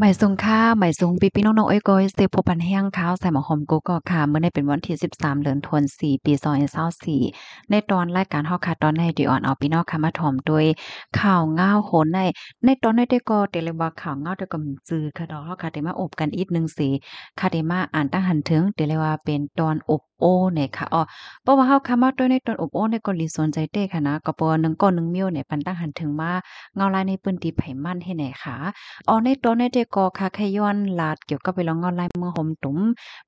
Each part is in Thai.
หมายสูงค่ะหมายสูงปีพี่น้องๆเอ้ยก้อยเซโพปันแห้งข้าวใส่หมอหอมกูก็ค่ะ เมื่อในเป็นวันที่ 13เดือนธันวาคมปี2024ในตอนรายการเฮาค่ะตอนในดิออนเอาพี่น้องค่ะมาถ่อมโดยข่าวเงาโหนในในตอนในได้ก็เตเลยว่าข่าวเงาวได้ก็จือค่ะดอกเฮาค่ะได้มาอบกันอีกนึงสิค่ะได้มาอ่านตั้งหันถึงเตเลยว่าเป็นตอนอบ โอ้เนี่ยค่ะอ๋อเพราะว่าเฮาค่ะมาด้วยในตอนอบโอ้ในก็ลีสนใจเต้ค่ะนะก็ปอนึงก็นึงมิ้วเนี่ยปันตั้งหันถึงมาเงาลายในปืนตีไผมันให้แหน่ค่ะอ๋อในตอนในเดก็ค่ะแค่ย้อนลาดเกี่ยวกับไปลองออนไลน์เมื่อห่มตุ้ม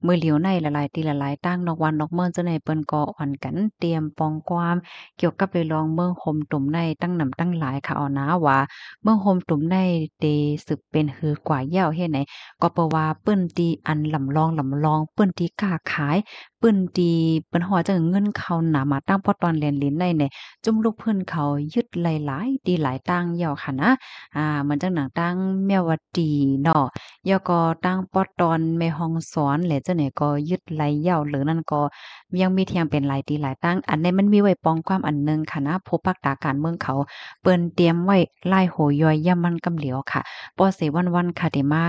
มือเหลียวในหลายๆตีหลายๆตั้งนอกวันนอกเมื่อจะในเปิ้นก็อ่อนกันเตรียมปองความเกี่ยวกับไปลองเมืองห่มตุ้มในตั้งนำตั้งหลายค่ะเอนะว่าเมืองห่มตุ้มในเตสึกเป็นหือกว่าเย้าเฮ็ดไหนก็เพราะว่าเปิ้นตีอันลำลองลำลองเปิ้นตีกล้าขาย ปิ้นตีเปิ้นฮอดจังเงินเขาหนามาตั้งพอตอนเรียนลิ้นในเนี่ยจุ่มลูกเพิ่อนเขายึดหลายๆตีหลายตั้งเย้าค่ะนะอ่ามือนจังหนังตั้งแมววัดดีเนาะยอก็ตั้งปอตอนแม่ห้องสอนแหละเจ้าเนี่ยก็ยึดไหลเย้าหรือนั่นก็ยังมีเทียงเป็นหลายตีหลายตั้ง อันนี้มันมีไว้ป้องความอันนึงค่ะนะผู้ปักตาการเมืองเขาเปิ้นเตรียมไว้ไล่โหย่อยย่ำมันกำเหลียวค่ะบ่เสวันๆค่ะที่มา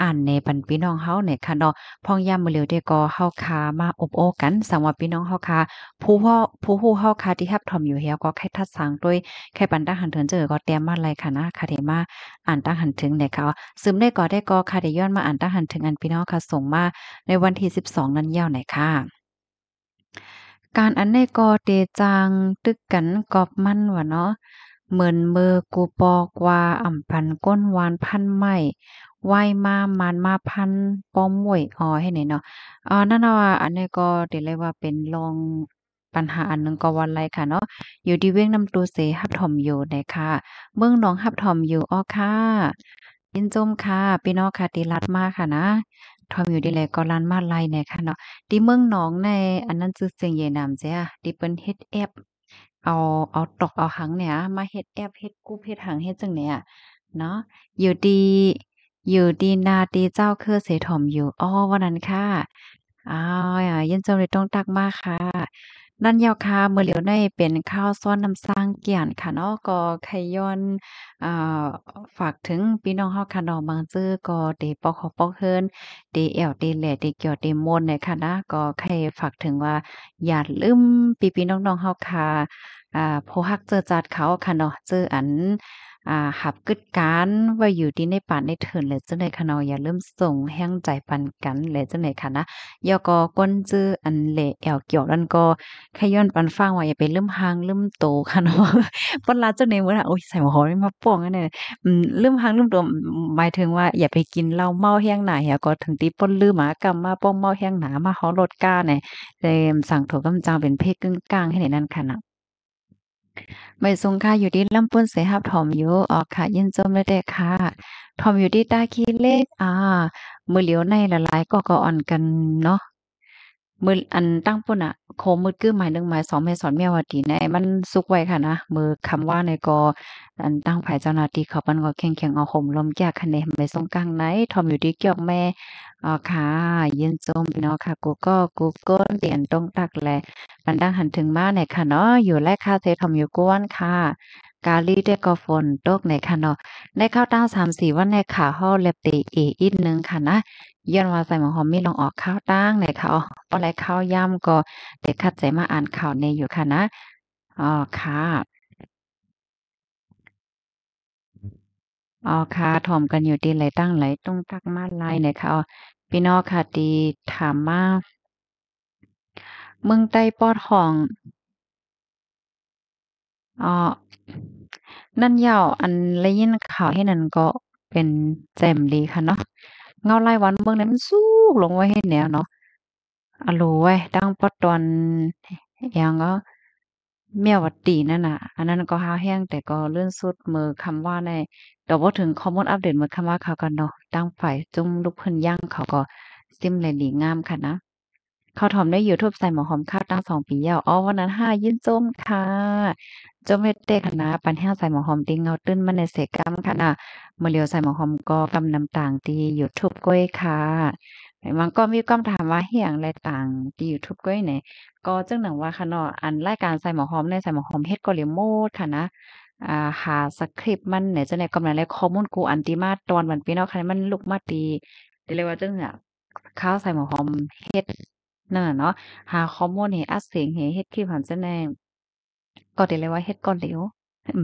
อ่านในปันพี่น้องเฮาเนี่ยค่ะเนาะพองยามมื้อเหลียวเดก็เฮาคามาอบโอ้กันสังว่าพี่น้องเฮาคาผู้เฮาผู้ฮู้เฮาคาที่รับทอมอยู่เฮียก็แค่ทัดสางด้วยแค่ปันตาหันเถินเจอก็เตรียมมาไลค่ะนะค่ะที่มาอ่านตั้งหันถึงเนี่ยค่ะซึมได้ก็ได้ก็ค่ะได้ย้อนมาอ่านตั้งหันถึงอันพี่น้องค่ะส่งมาในวันที่12 นั้นยาวหนค่ะการอันในก็เตจางตึกกันกอบมันว่าเนาะ เหมือนมือกูปอกว่าอ่ำพันก้นวานพันไม้ไหวมามันมาพันป้อมมวยอ๋อให้ไหนเนาะอ่านั่นน่ะว่าอันนี้ก็เดี๋ยวเลยว่าเป็นรองปัญหาอันหนึงก็ว่าไรค่ะเนาะอยู่ที่เวียงนำตูเสฮับถมอยู่นะคะเมืองหนองฮับถมอยู่อ้อค่ะยินจมค่ะพี่น้องค่ะติลัดมาค่ะนะทอมอยู่ดีแลก็ลานมาไลเนี่ยค่ะเนาะที่เมืองหนองในอันนั้นชื่อเสียงเยนามเจ้าที่เปิ้นเฮ็ดแอป เอาเอาตอกเอาหังเนี่ยมาเฮ็ดแอปเฮ็ดกูเฮ็ดหังเฮ็ดจังเนี่ยเนาะอยู่ดี อยู่ดีนาดีเจ้าคือเสถมอยู่อ๋อวันนั้นค่ะอ้าวยินจมเลยต้องตักมากค่ะ นั่นยาวค่ะมื้อเหลียวในเป็นข้าวซ้อนน้ำสร้างเกี่ยนค่ะเนาะก็ไขย้อนอ่าฝากถึงพี่น้องเฮาค่ะเนาะบางซื่อก็เดปอกขอปอกเฮิรนเดแอวเดแหล่เดเกี่ยวเดม่วนเนี่ยค่ะนะก็ใครฝากถึงว่าอย่าลืมพี่น้องๆเฮาค่ะ อ่าผู้ฮักเจอจาดเขาค่ะเนาะเจออันอ่าหับกึดการไว้อยู่ที่ในป่านในเถินเลยจังได๋ค่ะเนาะอย่าลืมส่งแรงใจปันกันเลยจังได๋ค่ะนะยอก็ก้นจื้ออันแหล่แอวเกี่ยวนั่นก็แค่ย้อนปันฟังว่าอย่าไปลืมหางลืมโตค่ะเนาะเพิ่นลาจังได๋มื้อน่โอ๊ยใส่หัวหอมมาป้องอันนี้อืมลืมหักลืมตัวหมายถึงว่าอย่าไปกินเหล้าเมาแห้งหนาเหี่ยก็ถึงตีปนลืมหมากำมาป้องเมาแห้งหนามาฮารถก้าเนี่ยแต่สั่งโถกำจังเป็นเพศกึ่งกลางให้ในนั้นค่ะนะ ไม่ทรงค่าอยู่ที่ลำปุ้นเสหับถอมอยู่ออกค่ะ ยินจมเลยเด็กค่ะถอมอยู่ที่ตาขี้เล็กอ่า มือเหลียวในละลายก็ก็อ่อนกันเนาะ มืออันตั้งปุ่นอะโคมมืดกื้อหมายหนึ่งหมายสองหมยสอนแมวว่าดีในมันสุกไว้ค่ะนะมือคำว่าในกออันตั้งภายเจ้าหน้าที่เขาปันก็แข็งๆเอาห่มลมแก้คะแนนไม่ส่งกลางไหนทอมอยู่ที่เกี่ยวแม่อ๋อค่ะยินจมพี่น้องค่ะกูก็กูก็เตียนตรงตักแหละปันดังหันถึงมาในค่ะเนาะอยู่แลกค่าเซทอมอยู่กวนค่ะ กาลีได้ก็ฝนตกในค่ะเนาะในข้าวตั้งสามสี่วันในขาห่อเล็บตีเออีกนึงค่ะนะย้อนว่าใส่หมอหอมมีลองออกข้าวตั้งในค่ะอ๋ออะไรข้าวย่ำก็เด็กคัดใจมาอ่านข่าวในอยู่ค่ะนะอ๋อค่ะอ๋อค่ะถ่อมกันอยู่ดีไหลตั้งไหลต้องตักมาไลายในค่ะอ๋อพี่น้องค่ะที่ถามมาเมืองใต้ปอดห้อง ออนั่นยาอัน ได้ยินข่าวให้นั่นก็เป็นแจ่มดีค่ะเนาะ เงารายวันเมืองนั้นมันสูงลงไว้ให้แนวเนาะ อะโลไว้ดังปอตอนหยังก็แม่วัดตีนั่นน่ะ อันนั้นก็ฮาวแห้งแต่ก็เลื่อนสุด มือคำว่าใน แต่บ่ถึงข้อมูลอัปเดตมื้อคำว่าเขากันเนาะตั้งฝ่ายจุ่มลูกเพิ่นย่างเขาก็ซิมแลดีงามค่ะนะ ข้าถ่อมในยูทูบใส่หมอหอมข้าวตั้ง2ปีแล้วอ๋อวันนั้น5ยินส้มค่ะจมเฮ็ดเด้ค่ะนะปันแห้งใส่หมอหอมติงเงาตื้นมาในเสกรรมค่ะนะมื้อเลียวใส่หมอหอมก็กำน้ำต่างที่ยูทูบก้อยค่ะมันก็มีคำถามว่าอิหยังแลต่างที่ยูทูบก้อยเนี่ยก็จังหนังว่าค่ะเนาะอันรายการใส่หมอหอมในใส่หมอหอมเฮ็ดก็เลยโมดค่ะนะอ่าหาสคริปต์มันไหนจะไหนกำลังแลข้อมูลกูอันติมาตอนมันพี่น้องคันมันลุกมาตีเรียกว่าจังอะข้าวใส่หมูหอมเฮ็ด นั่นน่ะเนาะหาข้อมูลให้อัดเสียงให้เฮ็ดคลิปหันจะแน่ก็ได้เลยว่าเฮ็ดก่อนเหลว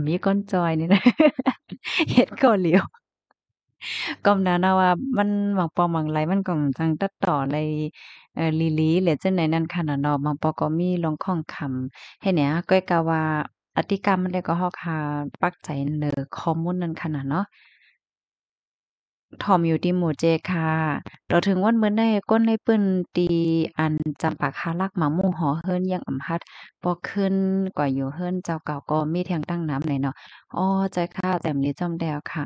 มีก้อนจอยนี่นะเฮ็ดก่อนเหลวก็นั้นนะว่ามันบางปอบางไหลมันก็จังตัดต่อในเอ่อลีลีเหรือจังใดนั่นค่ะนะเนาะบางปอก็มีลงข้องคำให้เนี่ยก้อยกะว่าอติกรรมมันได้ก็ฮาค่ะปักใจเนอข้อมูลนั้นค่ะน่ะเนาะ ถ่อมอยู่ที่หมู่เจค่ะเราถึงวันเมื้อใดก้นในปืนตีอันจำปากคาลักหมามู่หอเฮิรนยังอำฮัดบ่ขึ้นกว่าอยู่เฮิรนเจ้าเก่าก็มีเทียงตั้งน้ำไหนเนาะอ้อใจค่ะแจ่มนี้จอมแดวค่ะ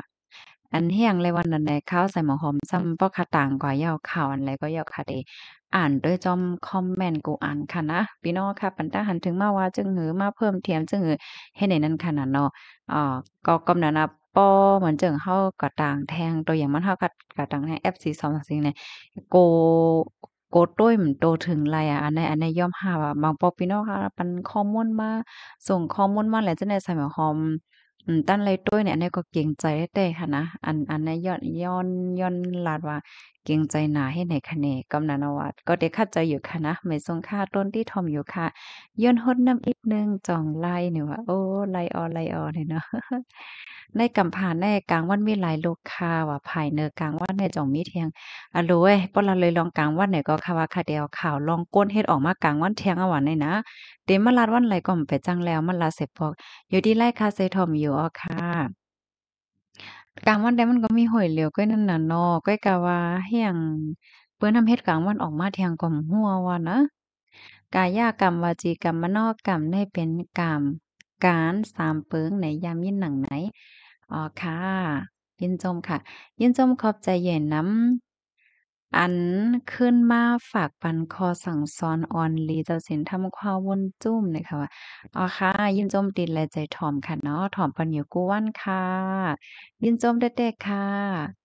อันเฮียงเลยวันนั้นใดข้าวใส่หมอหอมซ้ำปอค่ะต่างกว่ายาวข่าวอันไรก็เยาวค่ะเดอ่านด้วยจอมคอมเมนต์กูอ่านค่ะนะพี่น้องค่ะปันตาหันถึงมาว่าจึงหือมาเพิ่มเทียมจึงหือให้ในนั้นค่ะน่ะเนาะอ่าก็กำนันน่ะ ปอเหมือนเจึงเฮาก็ต่างแทงตัวอย่างมันเฮาก็ก็ต่างแทง FC2 จังซี่เนี่ยโกโกต้วยมันโตถึงไรอะอันใดอันใดย่อมหาว่าบางปอพี่น้องค่ะปันข้อมูลมาส่งข้อมูลมาแล้วจังได๋ใส่หมอหอมอืมตั้นไรต้วยเนี่ยอันนี้ก็เกรงใจแต่ค่ะนะอันอันนี้ย้อนย้อนย้อนลาดว่าเกรงใจหนาให้ไหนคะแนกำนันว่าก็ได้คัดใจอยู่ค่ะนะไม่ทรงค่าต้นที่ทอมอยู่ค่ะย้อนฮดน้ำอีกนึงจ่องไล่เนี่ยว่าโอ้ไล่ออไล่ออเนี่ยเนาะ ในกำผาในกลางวันมีหลายลูกค้าว่าภายเนอกลางวันในจ่องมีเทียงอะโลเว้ยปเราเลยลองกลางวันไหนก็ค่ะว่าค่ะเดียวข่าวลองก้นเฮ็ดออกมากลางวันเทียงอาวันไหนนะเต็มมาลาดวันไหลก็ไปจังแล้วมันลาเสร็จพออยู่ที่ไร่คาเซทอมอยู่ออค่ะกลางวันใดมันก็มีหอยเหลวก้อยนั่นน่ะเนาะก้อยกะว่าเฮียงเปิ้นทำเฮ็ดกลางวันออกมาเทียงก็หัวว่านะกายกรรมวาจีกรรมมโนกรรมได้เป็นกรรมการสามเปิงไหนยามยินหนังไหน อ๋อค่ะ ยินชมค่ะ ยินชมขอบใจเย็นน้ำอันขึ้นมาฝากปันคอสั่งสอนออนลีเจ้าสินทำความวนจุ้มเลยค่ะว่าอ๋อค่ะ ยินจมติดแลใจถ่อมค่ะเนาะถ่อมปันอยู่กูวันค่ะ ยินจมเด็กๆค่ะ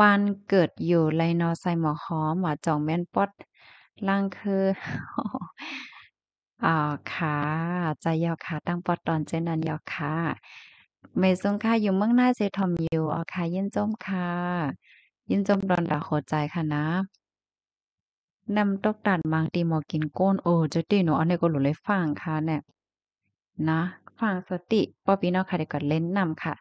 วันเกิดอยู่ไลนอไซหมอหอมหว่าจ่องแม่นป๊อดล่างคืออ่าค่ะใจยอค่ะ ตั้งปอดตอนเจนันยอค่ะ เมซุงค่ะอยู่เมืองน่าเจทอมอยู่อ๋อค่ะยินจมค่ะยินจมดอนดาโหใจค่ะนะนำตกตัดบางตีหมอกินก้นเออจะติหนูอันนี้ก็หลุเลยฟังค่ะเนี่ยนะฟังสติปอพี่น้องค่ะเดี๋ยวก็เล่นนำค่ะ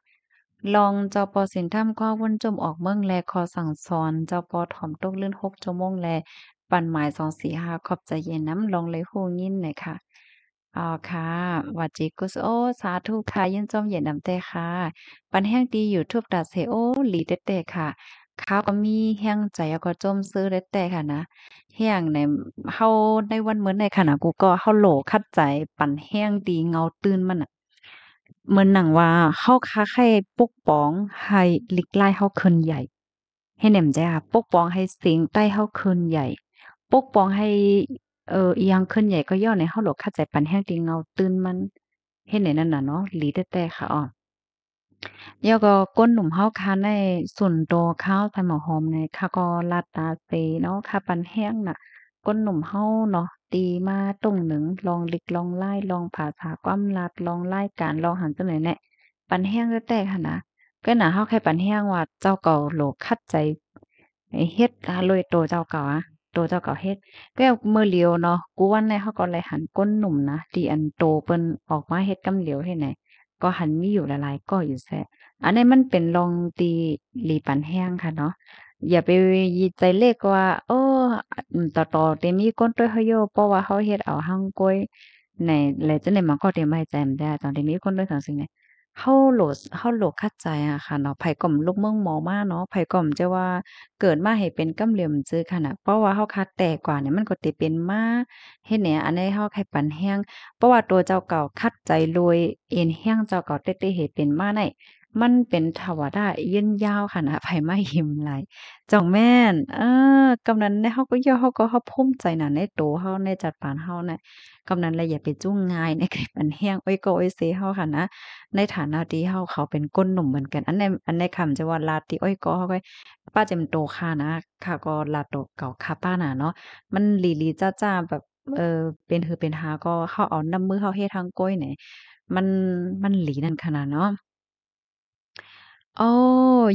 ลองเจ้าปอสินทำข้อวนจมออกเมืองแลคอสั่งสอนเจ้าปอถอมตกลื่น6ชั่วโมงแล ปั่นหมาย245ขอบใจเย็นน้ำลองเลยฮู้ยินหน่อยค่ะ อ๋อค่ะวาจิกุสโอ สาธุค่ะยินจอมเย็นน้ำแต่ค่ะ ปันแห้งดีอยู่ทุบตัดเซโอหลีเด็ดๆค่ะข้าวก็มีแห้งใจแล้วก็จมซื้อเด็ดแต่ค่ะนะแห้งในเฮาในวันเหมือนในค่ะกูก็เฮาโหลคัดใจ ปั่นแห้งดีเงาตื่นมันน่ะเหมือนหนังว่าเฮาค้าไข่ปกป้องให้ลิกไล่เฮาขึ้นใหญ่ ให้แหนมใจค่ะปกป้องให้สิ่งใต้เฮาขึ้นใหญ่ ปกป้องให้ เอออีหยังขึ้นใหญ่ก็ย้อนให้เฮาหลกเข้าใจปันแห้งที่เงาตื่นมันเฮ็ดให้นั่นน่ะเนาะหลีแต่แต่ค่ะอ้อแล้วก็ก้นหนุ่มเฮาค่ะในส่วนตัวข้าวใส่หมอหอมในค่ะก็ลาดตาเซเนาะค่ะปันแห้งน่ะ ก้นหนุ่มเฮาเนาะตีมาตรงหนึ่งลองลิกลองไล่ลองผาษาความลัดลองไล่การลองหันจังได๋แน่ปันแห้งแต่แต่ค่ะนะก็หน่ะเฮาแค่ปันแห้งว่าเจ้าเก่าโหลคัดใจเฮ็ดอาโลยโตเจ้าเก่าอะ โตเจ้าเก่าเฮ็ดก็มื้อเหลียวเนาะกูวันในเขาก็เลยหันก้นหนุ่มนะที่อันโตเปิ้นออกมาเฮ็ดกำเหลียวเฮ็ดไหนก็หันมีอยู่หลายๆก้อยู่แซ่อันนี้มันเป็นลองตีหลีปันแห้งค่ะเนาะอย่าไปใจเลขว่าเอออืมต่อเต็มีก้นต้วยเฮโยเพราะว่าเขาเฮ็ดเอาหั่งก้อยในแล้วจังได๋มันก็เต็มให้ใจมันได้ตอนที่มีคนด้วยจังซี่งเนี่ย เขาโหลดเฮาโหลดคัดใจอะค่ะเนาะ ไผก่อมลูกเมืองหมอมาเนาะ ไผก่อมจะว่าเกิดมาให้เป็นกำเหลี่ยมจื้อค่ะน่ะ เพราะว่าเฮาคัดแต่กว่าเนี่ยมันก็ติเป็นมาเฮ็ดแหน อันใดเฮาไข้ปันแรงเพราะว่าตัวเจ้าเก่าคัดใจรวย เอ็นแรงเจ้าเก่าเต๊ะๆเฮ็ดเป็นมาได้ มันเป็นเทวดายืนยาวค่ะนะไผมาหิมหลายจ้องแม่น เออกำนั้นในเฮาก็ย่อเฮาก็เฮาภูมิใจน่ะในโตเฮาในจัดปานเฮาน่ะกำนั้นแลอย่าไปจุ้งง่ายในเการปันแรงโอ้ยก็โอ้ยเซเฮาค่ะนะ ในฐานะที่เฮาเขาเป็นก้นหนุ่มเหมือนกัน อันในอันในคำจะว่าลาติโอ้ยก็เฮาก็ป้าเจมโตค่ะนะค่ะก็ลาโตเก่าค่ะป้าน่ะเนาะมันหลีๆจ้าแบบเออเป็นหือเป็นหาก็เฮาเอาน้ำมือเฮาเฮ็ดทางก้อยนี่มันมันหลีนั่นขนาดเนาะ โอ้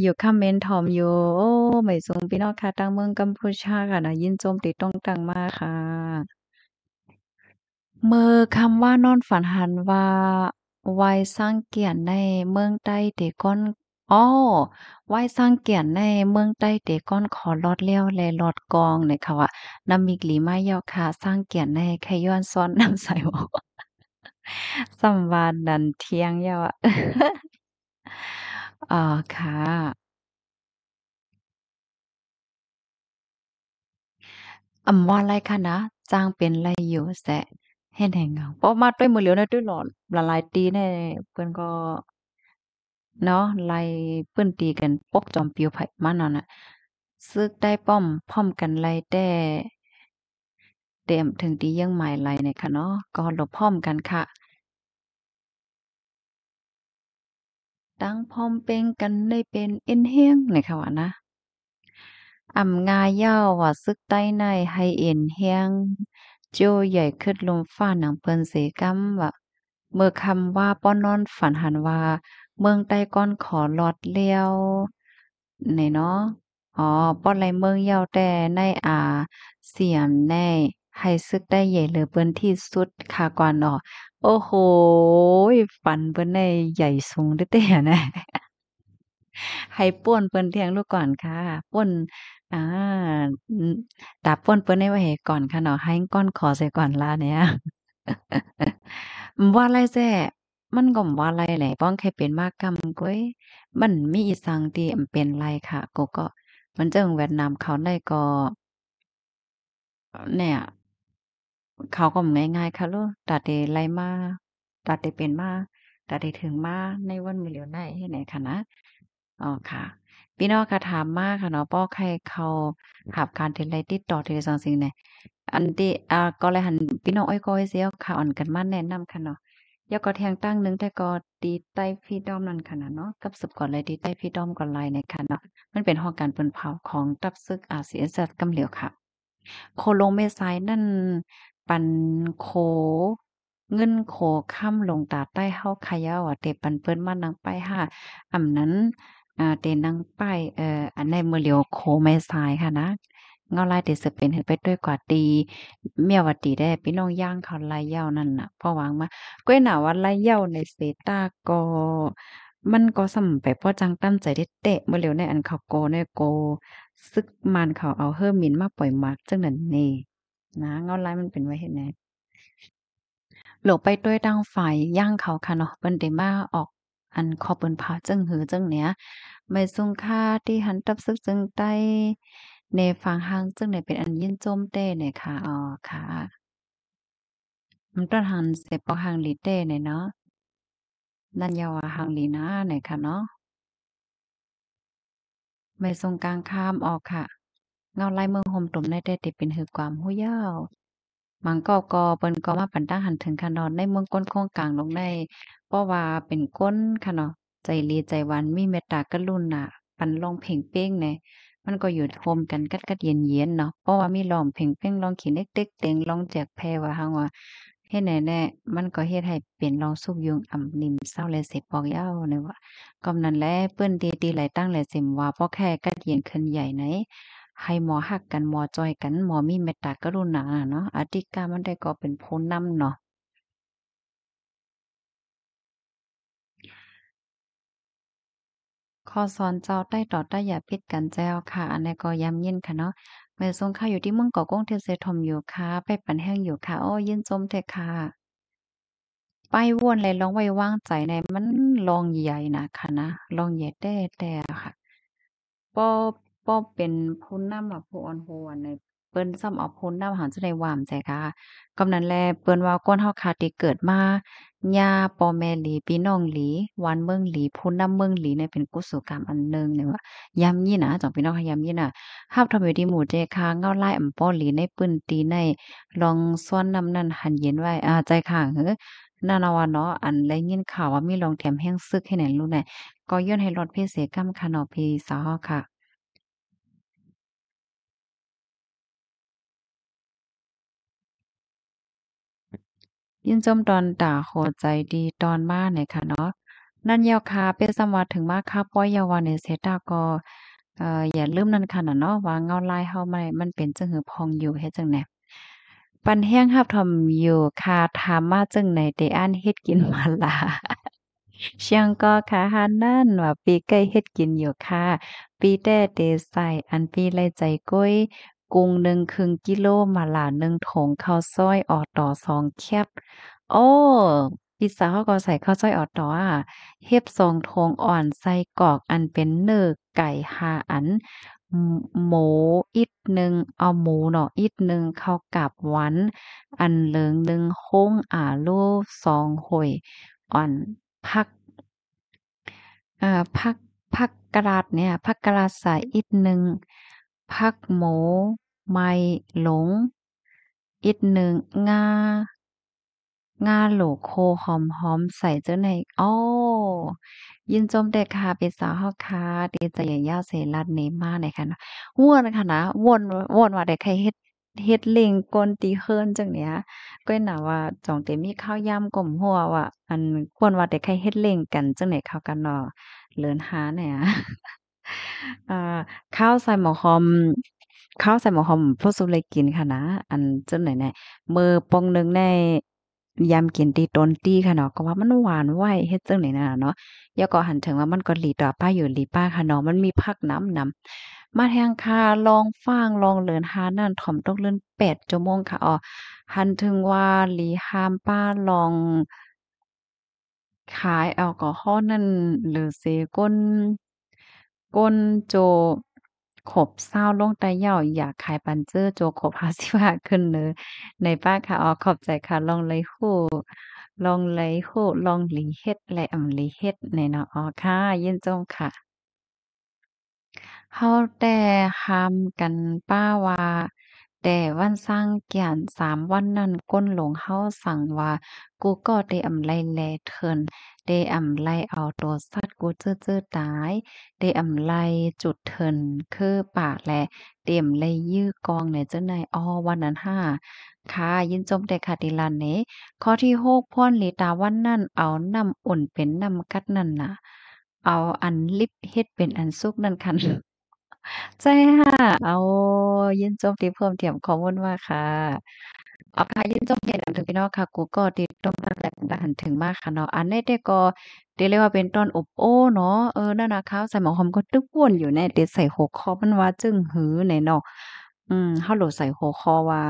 อยู่คอมเมนต์ถ่อมอยู่ โอ้ไม่สูงพี่น้องค่ะทางเมืองกัมพูชาค่ะนะยินโจมตีต้องตังมากค่ะ เมื่อคำว่านอนฝันหันว่าวัยสร้างเกียรติในเมืองใต้เตก้อน อ้อวัยสร้างเกียรติในเมืองใต้เตก้อน ขอลอดเลี้ยวแลลอดกองเนี่ยค่ะว่า นำมิกหลีไม้ยอค่ะ สร้างเกียรติในแค่ย้อนซ้อนน้ำใส่หม้อ สำวานดันเทียงยาวอะ อ๋อ ค่ะอำว่าไรคะนะจ้างเป็นไรอยู่แสะเฮ็ดให้เหงา เพราะมาด้วยมือเหลียวในด้วยหลอดละลายตีแน่ เพิ่นก็ เนาะ ไล่เปิ้นตีกันปกจอมปิวไผมันนั่นน่ะ ซึกได้ป้อม พ้อมกันไล่แต่เต็มถึงตียังหมายไล่เนี่ยค่ะเนาะ ก็หลบพ้อมกันค่ะ ตั้งพร้อมเป่งกันได้เป็นเอ็นเฮียงเนี่ยค่ะว่านะอ่ำงาเย้าว่าซึกใต้ในให้เอ็นเฮียงโจใหญ่ขึ้นลมฟ้าหนังเปิ้นเสกำว่าเมื่อคำว่าป้อนนอนฝันหันว่า เมืองใต้ก้อนขอลอดเลี้ยวนี่เนาะอ๋อป้อนไรเมืองเย้าแต่ในอ่า เสียมแน่ ให้ซึกได้ใหญ่เหลือเปิ้นที่สุดค่ะก่อนเนาะโอ้โฮฝันเปิ้นได้ใหญ่สูงเด้อๆนะให้ป่วนเปิ้นเที่ยงลูกก่อนค่ะป่วนอาตาป่วนเปิ้นได้ไว้ให้ก่อนค่ะเนาะให้ก้อนขอใส่ก่อนล่ะเนี่ยว่าไรแจ้มันก็บ่ว่าไรแหละป้องแค่เป็นมากกำก้อยมันมีอีสังที่เป็นไรค่ะก็ก็มันจั่งเวียดนามเขาได้ก็เนี่ย เขาก็ง่ายๆค่ะลูกตาเตไลมาตาเตเป็นมาตาเตถึงมาในวันมีเหลียวได้เฮ็ดไหนค่ะนะอ๋อค่ะ พี่น้องค่ะถามมากค่ะเนาะป้อใครเขาหับการเทไรติดต่อเทดซังซิงเนี่ยอันที่อ่าก็เลยหันพี่น้องอ้อยก้อยเสียข่าวอันกันมาแนะนำค่ะเนาะยกก็แทงตั้งหนึงแต่ก็ตีใต้ฟรีดอมนั่นค่ะนะเนาะกับสืบก่อนเลยตีใต้ฟรีดอมก่อนไลน์เนี่ยค่ะเนาะมันเป็นห้องการเปิ้นเผาของตับซึกอาเซียนสัตว์กำเหลียวค่ะโคโลงเมษายนั่น ปันโค เงินโขค่ำลงตาใต้เฮาขะยาวเตปันเปิ้นมานังป้ายห้าอำนั้นอ่าเตนังป้ายเอ่ออันในมือเหลียวโคแม่สายค่ะนะเงาลายเตสิเป็นเฮ็ดไปด้วยกว่าตีเมียว่าตีได้พี่น้องย่างเขาลายยานั่นน่ะพราะวางมาก้อยหนาว่าลายยาในเซตาก็มันก็ส่ำไปพ้อจังตั้นใจได้เตะมื้อเหลียวในอันเขาโกในโก ซึกมานเขาเอาเฮ่อหมิ่นมาปล่อยมากจังนั้นแหน่ นะเงาลมันเป็นไว้เฮ็ดแหน่โลกไปด้วยดังฝ่ายย่างเขาค่ะเนาะเปิ้นได้มาออกอันขอเปิ้นพาจึงหือจึงเนี้ยไม่ทรงค่าที่หันตับซึกจึงใต้ในฝั่งหางจึงได้เป็นอันยินโจมเต้เนี่ยค่ะอ๋อค่ะมันต้นหันเสปอหางหลีเต้เนี่ยเนาะนั่นยาวหางหลีนะเนี่ยค่ะเนาะไม่ทรงกลางข้ามออกค่ะ เงาไลายเมืองห่มตุ่มในได้ติเป็นหือความหู้ยาวมังก็ก็เปิ้นก็มาปันตั้งหันถึงค่ะเนในเมืองก้นโคงกลางลงได้เพราะว่าเป็นก้นค่ะเนาะใจลีใจวานมีเมตตากรุณาปันร้องเพลงเป้งแหน่มันก็อยู่โฮมกันกัดๆเย็นๆเนาะเพราะว่ามีร้องเพลงเป้งร้องขี้เล็กๆเต็งร้องแจกแพรว่าฮาว่าเฮ็ดแน่มันก็เฮ็ดให้เป็นร้องสุกยุงอ่ำนิ่มเศร้าและเสพปอกเย้าเนี่ยว่าก็นั้นและเปิ้นตีๆหลายตั้งหลายเซ็มว่าเพราะแค่กัดเย็นขึ้นใหญ่ไหน ให้หมอฮักกันหมอจอยกันหมอมีเมตตากรุณาเนาะอธิการมันได้ก็เป็นผู้นำเนาะข้อสอนเจ้าใต้ต่อใต้อย่าพิดกันแจ้วค่ะ อันนี้ก็ย้ำยินค่ะเนาะเมื่อทรงข้าอยู่ที่เมืองเกาะกงเทเสทมอยู่ค่ะ ไปปันแห้งอยู่ค่ะ โอ้ยินจมเถค่ะไปว่วนเลยลองไว้วางใจในมันลองใหญ่นะค่ะนะลองใหญ่แต่แต่ค่ะปอ ป้อเป็นผู้นำอะผู้อ่อนโหวนในเปิ้นซ้ำเอาผู้นำหันจะได้วามใจค่ะกำนั้นแลเปิ้นว่าคนเฮาค่ะที่เกิดมาย่าพ่อแม่หลีพี่น้องหลีวันเมืองหลีผู้นำเมืองหลีเนี่ยเป็นกุศลกรรมอันหนึ่งเนี่ยว่ายามนี้นะจองพี่น้องค่ะยามนี้น่ะฮับทำอยู่ที่หมู่เจค่ะเงาไลายอำป้อหลีในปืนตีในลองซ้อนนำนั้นหันเย็นไว้อาใจค่ะเฮ้นานาว่าเนาะอันได้ยินข่าวว่ามีโรงแถมแฮ่งซึกให้แหนรู้แหน่ก็ย้อนให้ลดพิเศษกรรมค่ะเนาะพี่สาวค่ะ ยินจมตอนตาโหใจดีตอนมาเนี่ยค่ะเนาะนั่นยาวคาเป็นสวัสถึงมากค่ะป้อยยาวาในเซตาก็เอ่ออย่าลืมนั่นค่ะนะเนาะว่าเงาลายเฮามันมันเป็นจังหือพองอยู่เฮ็ดจังแหนปันแห้งรับทอมอยู่คาถามมาจังไหนได้อ่านเฮ็ดกินมาลาเชียงก็ค่ะหานั่นว่าปีใกล้เฮ็ดกินอยู่ค่ะ ปีแต่เตใส่อันปีไล่ใจก้อย กุ้งหนึ่งครึ่งกิโลมาลาหนึ่งถงข้าวซอยออต่อสองแคบโอ้พิซซ่าเขาก็ใส่ข้าวซอยออต่ออะเฮ็บสองทงอ่อนใส่กอกอันเป็นเนื้อไก่ห้าอันหมูอิดหนึ่งเอาหมูเนาะอิดหนึ่งข้าวกาบหวานอันเหลืองหนึ่งโค้งอาลูสองถ้วยอ่อนผักอ่อผักผักกระหลาดเนี่ยผักกระหลาดใส่อิดหนึ่ง ผักหมู ไม้หลงอิดหนึ่งงางาโหลโคหอมๆใส่เจ้าในอ้อยินจมเด็กค่ะเป็นสาวเฮาค่ะดีใจอย่างยาวเสรัดนี้มาเนี่ยค่ะนะม่วนค่ะนะวนวนว่าได้ใครเฮ็ดเฮ็ดเล่งกลตีเฮิรนจังเนี้ยก็น่ะว่าจ่องเตมีข้าวยำก้มหัวว่าอันควรว่าได้ใครเฮ็ดเล่งกันจังไหนเข้ากันเนาะเลินหาเนี่ย อ่าข้าวใส่หมอหอม ข้าวใส่หมอหอมพวกสุเลยกินค่ะนะอันจังไหนแน่มื้อปองหนึ่งในยามกินตีต้นตีค่ะเนาะก็ว่ามันหวานไหวเฮ็ดจังไหนน่ะเนาะแล้วก็หันถึงว่ามันก็หลีต่อป้าอยู่หลีป้าค่ะเนาะมันมีผักน้ำนำมาแทงคาลองฟังลองเลินหานั่นถ่อมตกเลิน8ชั่วโมงค่ะอ้อหันถึงว่าหลีหามป้าลองขายแอลกอฮอล์นั่นหรือเสก้น ก้นโจขบเศร้าลงไตเหย้าอยากขายปันเจอโจขบฮาซิวาขึ้นเด้อในป้าค่ะอ๋อขอบใจค่ะ ลองเลยหู้ลองเลยหู้ลองหลีเฮ็ดและอำหลีเฮ็ดในเนาะอ๋อค่ะยินจงค่ะเฮาแต่รำกันป้าว่า แต่วันสร้างแก่นสามวันนั้นก้นหลงเฮาสั่งว่า กูก็ได้อำไลแลเทินได้อำไลเอาตัวสัตว์กูเจ้อๆตายได้อำไลจุดเทินคือปากและเตรียมไลยื้อกองในเจ้านายอ้อวันนั้นห้าค่ะยินจมแต่คาติลันเนข้อที่6พ่นลีตาวันนั้นเอาน้ำอุ่นเป็นน้ำกัดนั่นน่ะ เอาอันลิบเฮ็ดเป็นอันสุกนั่นคัน ใช่ค่ะเอายินจมที่เพิ่มเติมข้อมูลมาค่ะเอาค่ะ ยินจมเฮ็ดอันถึงพี่น้องค่ะ กูก็ติดตรงตั้งแต่ดันถึงมากค่ะเนาะ อันนี้แต่ก็เรียกว่าเป็นตอนอบโอ้ เนาะ เออ นั่นน่ะข้าวใส่หมอหอมก็ตึกป่วนอยู่แน่เด็ดใส่หัวข้อมันว่าจึ้งหือแน่เนาะ อืม เฮาโหลดใส่หัวข้อว่า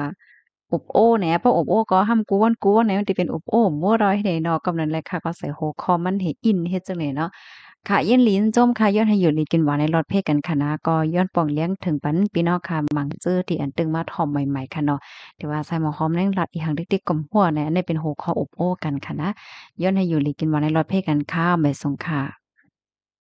อบโอ้แหน่เพราะอบโอ้ก็ห้ำกวนกวนแหน่มันสิเป็นอบโอ้มั่วร้อยให้ได้เนาะ กำนั้นแหละค่ะ ก็ใส่หัวข้อมันให้อินเฮ็ดจังได๋เนาะ ค่ะเย็นหลินจมค่ะย้อนให้อยู่ลีกินหวานในรถเพกันค่ะนะก็ย้อนป่องเลี้ยงถึงปันพี่น้องค่ะมังจื้อที่อันตึงมาทอมใหม่ๆค่ะเนาะที่ว่าใส่หมอหอมนั่งลัดอีหังติ๊กๆกลมหัวเนี่ยอันนี้เป็นหัวข้ออบโอ้กันค่ะนะย้อนให้อยู่ลีกินหวานในรถเพกันค่ะไม่สงค่ะ